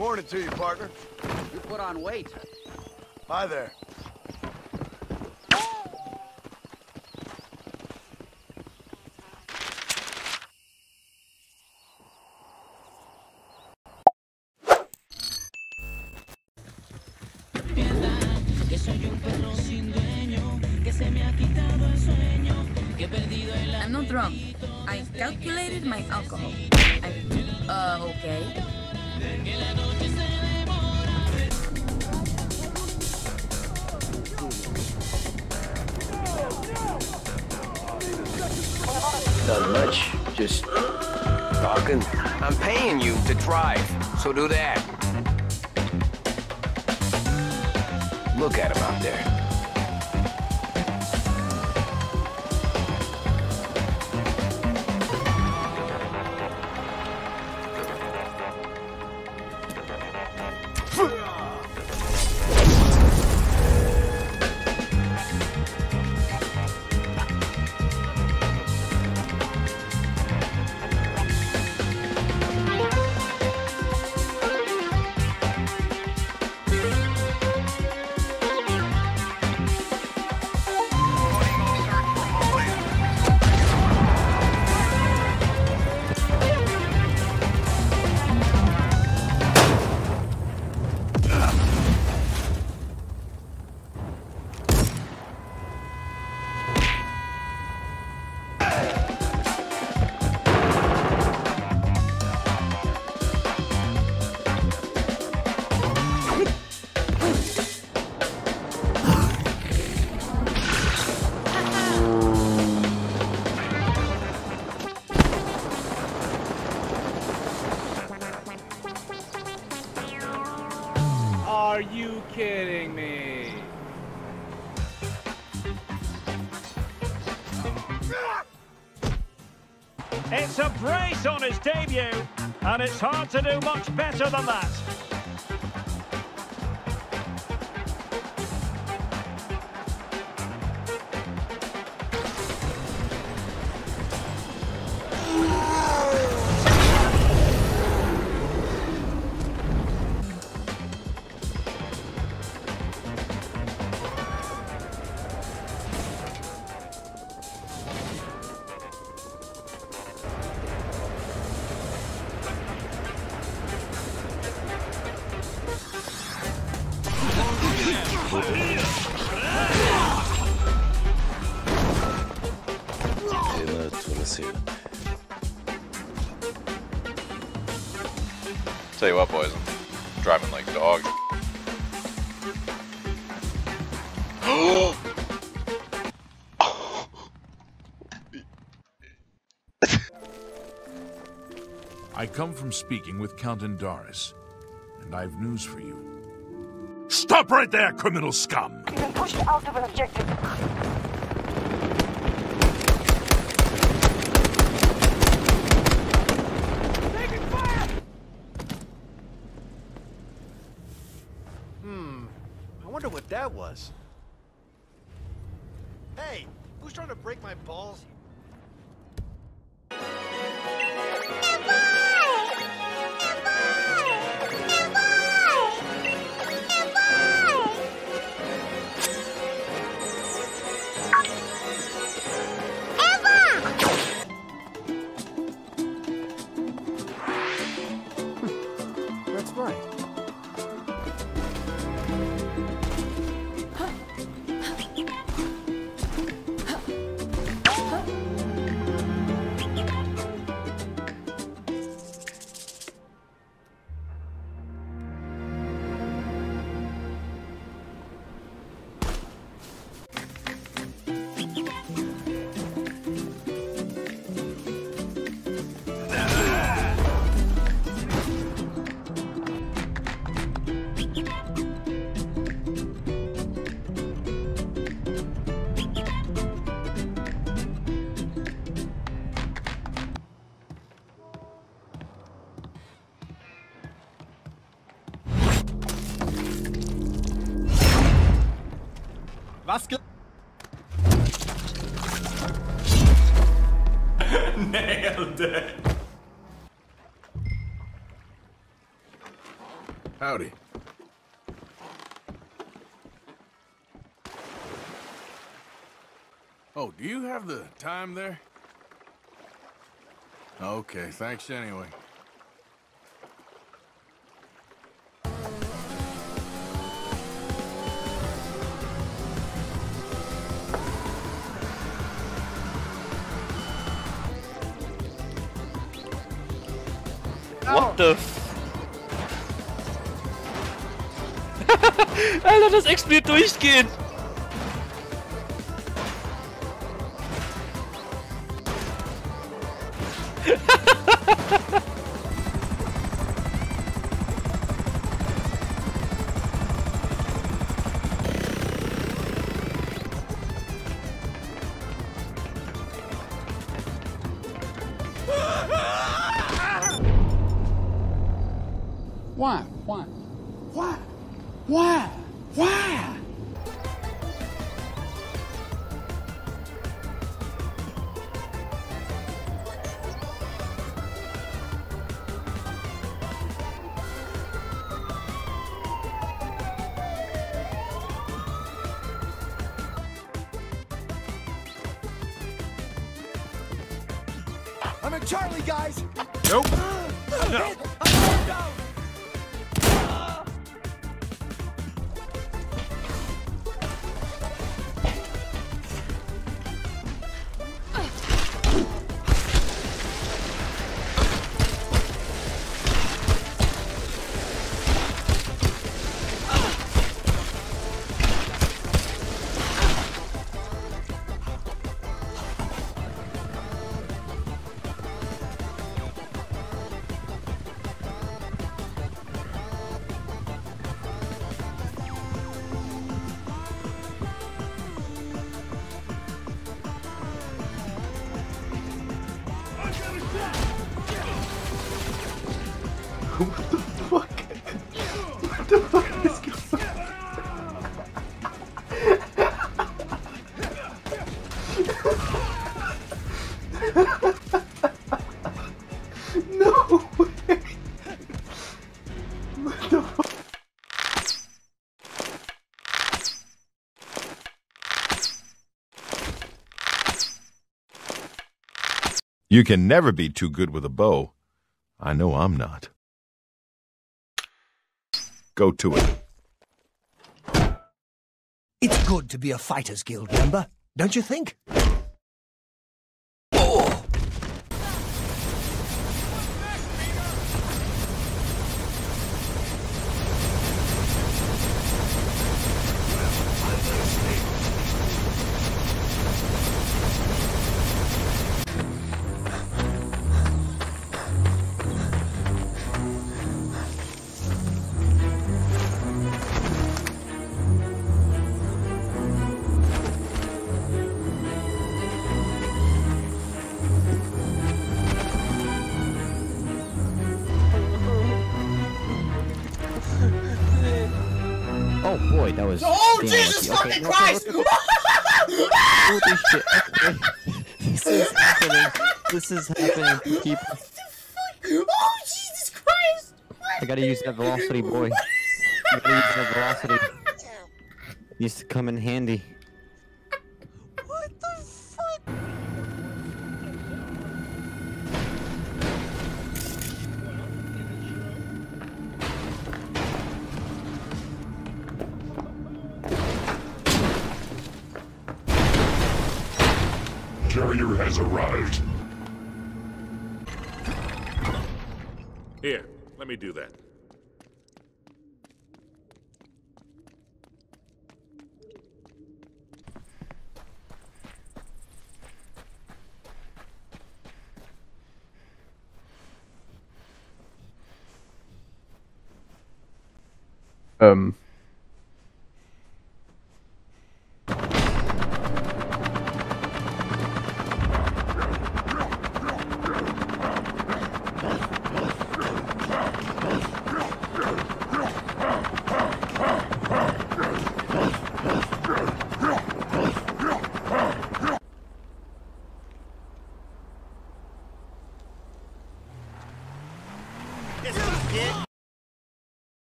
Morning to you, partner. You put on weight. Hi there. que soy un perro sin dueño, que se me ha quitado el sueño, que he perdido el I'm not drunk. I calculated my alcohol. I, uh, okay. Not much. Just talking. I'm paying you to drive, so do that. Look at him out there. Kidding me? It's a brace on his debut, and it's hard to do much better than that. Tema Tell you what, boys, I'm driving like dogs. I come from speaking with Count Indarys, and I've news for you. Stop right there, criminal scum! You've been pushed out of an objective. What that was. Hey, who's trying to break my balls? Was ge Nailed it. Howdy. Oh, do you have the time there? Okay, thanks anyway. What the f Alter, das explodiert durchgehend! Why? Why? Why? Why? Why? I'm at Charlie, guys. Nope. No. What the fuck? What the fuck is going on? no way! What the fuck? You can never be too good with a bow. I know I'm not. Go to it. It's good to be a Fighters Guild member, don't you think? Oh boy, that was. Oh, Jesus lucky. fucking okay, Christ! okay. Holy shit! Okay. This is happening. This is happening. Keep. Oh, Jesus Christ! I gotta use that velocity, boy. I gotta use that velocity. Needs to come in handy. Carrier has arrived. Here, let me do that. Um,